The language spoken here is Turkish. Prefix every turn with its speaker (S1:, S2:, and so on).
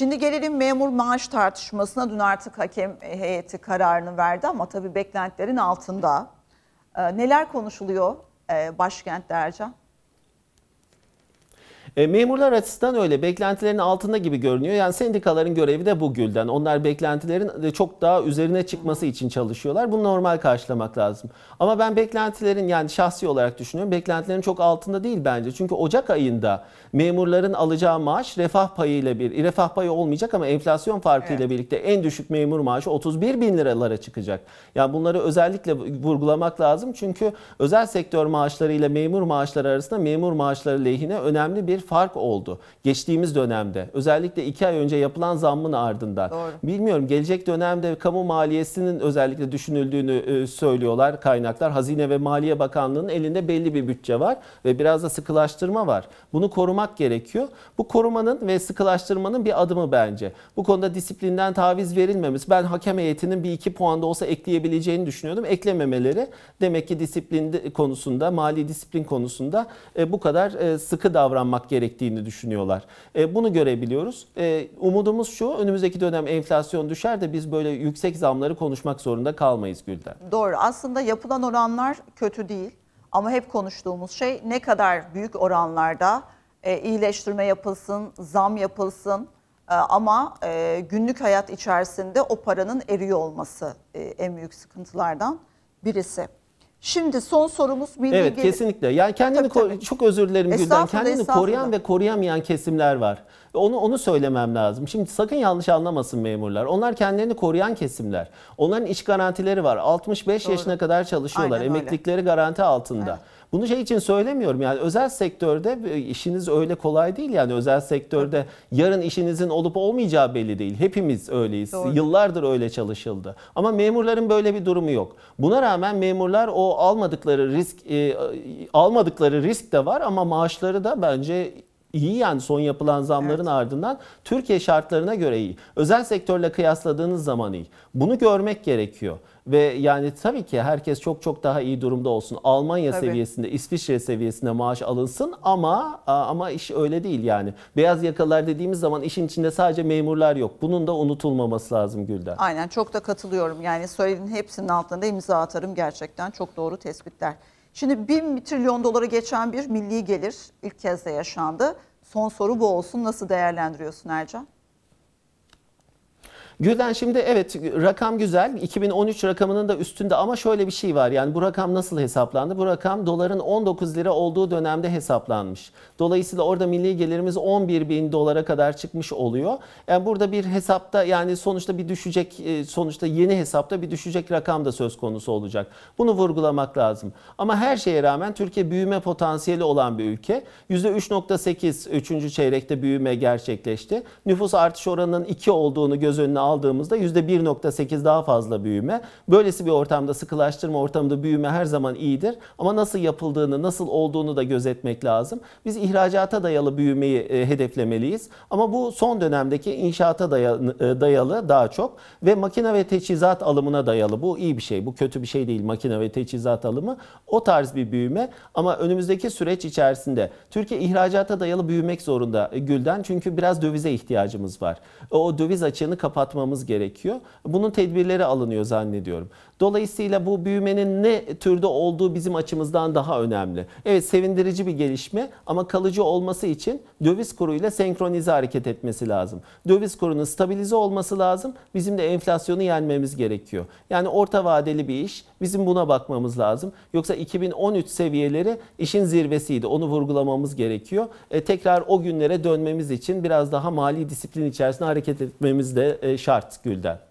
S1: Şimdi gelelim memur maaş tartışmasına. Dün artık hakem heyeti kararını verdi ama tabii beklentilerin altında. Ee, neler konuşuluyor e, başkentte Ercan?
S2: E, memurlar açısından öyle. Beklentilerin altında gibi görünüyor. Yani sendikaların görevi de bu Gülden. Onlar beklentilerin de çok daha üzerine çıkması için çalışıyorlar. Bunu normal karşılamak lazım. Ama ben beklentilerin yani şahsi olarak düşünüyorum. Beklentilerin çok altında değil bence. Çünkü Ocak ayında memurların alacağı maaş refah payıyla bir, refah payı olmayacak ama enflasyon farkıyla
S1: Evet.
S2: birlikte en düşük memur maaşı 31 bin liralara çıkacak. Yani bunları özellikle vurgulamak lazım. Çünkü özel sektör maaşları ile memur maaşları arasında memur maaşları lehine önemli bir fark oldu. Geçtiğimiz dönemde özellikle iki ay önce yapılan zammın ardından.
S1: Doğru.
S2: Bilmiyorum gelecek dönemde kamu maliyesinin özellikle düşünüldüğünü e, söylüyorlar kaynaklar. Hazine ve Maliye Bakanlığı'nın elinde belli bir bütçe var ve biraz da sıkılaştırma var. Bunu korumak gerekiyor. Bu korumanın ve sıkılaştırmanın bir adımı bence. Bu konuda disiplinden taviz verilmemesi. Ben hakem heyetinin bir iki puan da olsa ekleyebileceğini düşünüyordum. Eklememeleri demek ki disiplin konusunda, mali disiplin konusunda e, bu kadar e, sıkı davranmak gerektiğini düşünüyorlar. E, Bunu görebiliyoruz. E, Umudumuz şu, önümüzdeki dönem enflasyon düşer de biz böyle yüksek zamları konuşmak zorunda kalmayız Gülden.
S1: Doğru aslında yapılan oranlar kötü değil ama hep konuştuğumuz şey ne kadar büyük oranlarda e, iyileştirme yapılsın, zam yapılsın e, ama e, günlük hayat içerisinde o paranın eriyor olması e, en büyük sıkıntılardan birisi. Şimdi son sorumuz milli
S2: Evet
S1: gelir-
S2: kesinlikle. Yani kendini
S1: Tabii, tabii.
S2: çok özür dilerim Gülden. Kendini koruyan ve koruyamayan kesimler var. Onu onu söylemem lazım. Şimdi sakın yanlış anlamasın memurlar. Onlar kendilerini koruyan kesimler. Onların iş garantileri var. 65
S1: Doğru.
S2: yaşına kadar çalışıyorlar.
S1: Aynen öyle.
S2: Emeklilikleri garanti altında. Bunu şey için söylemiyorum yani özel sektörde e, işiniz öyle kolay değil yani özel sektörde yarın işinizin olup olmayacağı belli değil. Hepimiz öyleyiz.
S1: Doğru.
S2: Yıllardır öyle çalışıldı. Ama memurların böyle bir durumu yok. Buna rağmen memurlar o almadıkları risk e, almadıkları risk de var ama maaşları da bence iyi yani son yapılan zamların ardından Türkiye şartlarına göre iyi. Özel sektörle kıyasladığınız zaman iyi. Bunu görmek gerekiyor. Ve yani tabii ki herkes çok çok daha iyi durumda olsun. Almanya
S1: Tabii.
S2: seviyesinde, İsviçre seviyesinde maaş alınsın ama ama iş öyle değil yani. Beyaz yakalılar dediğimiz zaman işin içinde sadece memurlar yok. Bunun da unutulmaması lazım Gülden.
S1: Aynen çok da katılıyorum. Yani söylediğin hepsinin altında da imza atarım gerçekten. Çok doğru tespitler. Şimdi 1 trilyon doları geçen bir milli gelir ilk kez de yaşandı. Son soru bu olsun. Nasıl değerlendiriyorsun Ercan?
S2: Gülden şimdi evet rakam güzel. 2013 rakamının da üstünde ama şöyle bir şey var. Yani bu rakam nasıl hesaplandı? Bu rakam doların 19 lira olduğu dönemde hesaplanmış. Dolayısıyla orada milli gelirimiz 11 bin dolara kadar çıkmış oluyor. Yani burada bir hesapta yani sonuçta bir düşecek e, sonuçta yeni hesapta bir düşecek rakam da söz konusu olacak. Bunu vurgulamak lazım. Ama her şeye rağmen Türkiye büyüme potansiyeli olan bir ülke. %3.8 3. çeyrekte büyüme gerçekleşti. Nüfus artış oranının 2 olduğunu göz önüne aldığımızda %1.8 daha fazla büyüme. Böylesi bir ortamda sıkılaştırma ortamında büyüme her zaman iyidir. Ama nasıl yapıldığını, nasıl olduğunu da gözetmek lazım. Biz ihracata dayalı büyümeyi e, hedeflemeliyiz. Ama bu son dönemdeki inşaata dayalı, e, dayalı daha çok ve makine ve teçhizat alımına dayalı. Bu iyi bir şey. Bu kötü bir şey değil makine ve teçhizat alımı. O tarz bir büyüme ama önümüzdeki süreç içerisinde Türkiye ihracata dayalı büyümek zorunda e, Gülden. Çünkü biraz dövize ihtiyacımız var. O döviz açığını kapatmamız gerekiyor. Bunun tedbirleri alınıyor zannediyorum. Dolayısıyla bu büyümenin ne türde olduğu bizim açımızdan daha önemli. Evet sevindirici bir gelişme ama kalıcı olması için döviz kuruyla senkronize hareket etmesi lazım. Döviz kurunun stabilize olması lazım. Bizim de enflasyonu yenmemiz gerekiyor. Yani orta vadeli bir iş. Bizim buna bakmamız lazım. Yoksa 2013 seviyeleri işin zirvesiydi. Onu vurgulamamız gerekiyor. E, tekrar o günlere dönmemiz için biraz daha mali disiplin içerisinde hareket etmemiz de e, şart Gülden.